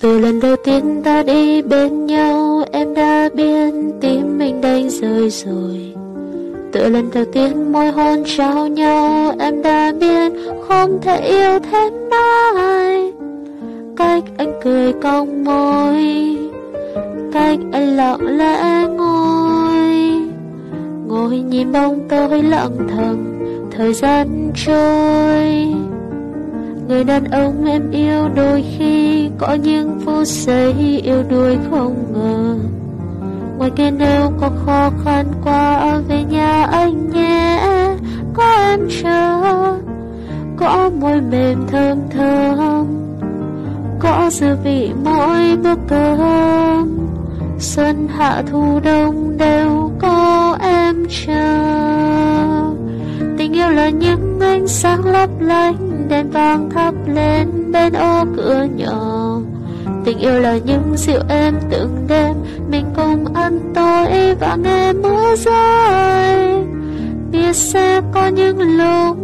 Từ lần đầu tiên ta đi bên nhau, Em đã biết tim mình đánh rơi rồi. Từ lần đầu tiên môi hôn trao nhau, Em đã biết không thể yêu thêm ai Cách anh cười cong môi, Cách anh lặng lẽ ngồi. Ngồi nhìn bóng tôi lặng thầm, Thời gian trôi. Người đàn ông em yêu đôi khi có những phút giây yêu đuối không ngờ. Ngoài kia nếu có khó khăn qua về nhà anh nhé, Có em chờ Có môi mềm thơm thơm, Có dư vị mỗi bữa cơm. Xuân hạ thu đông đều có em chờ. Tình yêu là những ánh sáng lấp lánh, đèn vàng thắp lên bên ô cửa nhỏ. Tình yêu là những dịu em từng đêm. Mình cùng ăn tối và nghe mưa rơi. Biết sẽ có những lúc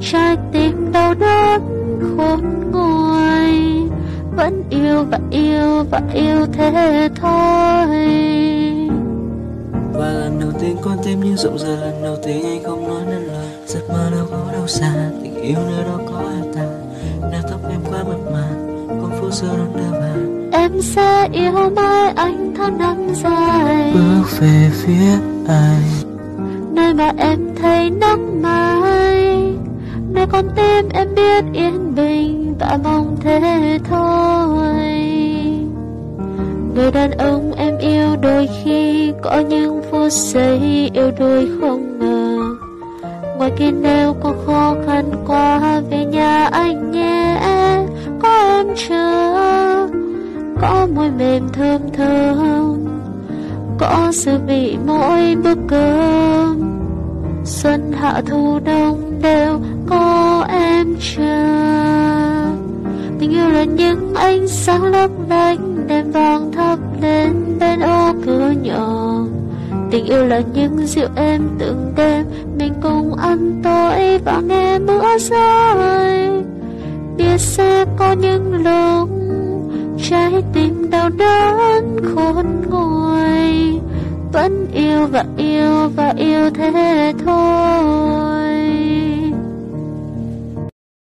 Trái tim đau đớn khốn nguôi. Vẫn yêu và yêu và yêu thế thôi. Và lần đầu tiên con tim như rộng giờ lần đầu tiên anh không nói nên lời. Giấc mơ đâu có đâu xa, tình yêu nơi đó có em ta em sẽ yêu mãi anh tháng năm dài. Bước về phía anh. Nơi mà em thấy nắng mai. Nơi con tim em biết yên bình và mong thế thôi. Người đàn ông em yêu đôi khi có những phút giây yêu đôi không ngờ. Ngoài kia nếu có khó khăn qua về nhà anh trơ có môi mềm thơm thơm, có sự vị mỗi bữa cơm. Xuân hạ thu đông đều có em chờ. Tình yêu là những ánh sáng lấp lánh đèn vàng thắp lên bên ô cửa nhỏ. Tình yêu là những rượu em từng đêm, mình cùng ăn tối và nghe mưa rơi biết sẽ có những lúc trái tim đau đớn khôn nguôi. Vẫn yêu và yêu và yêu thế thôi.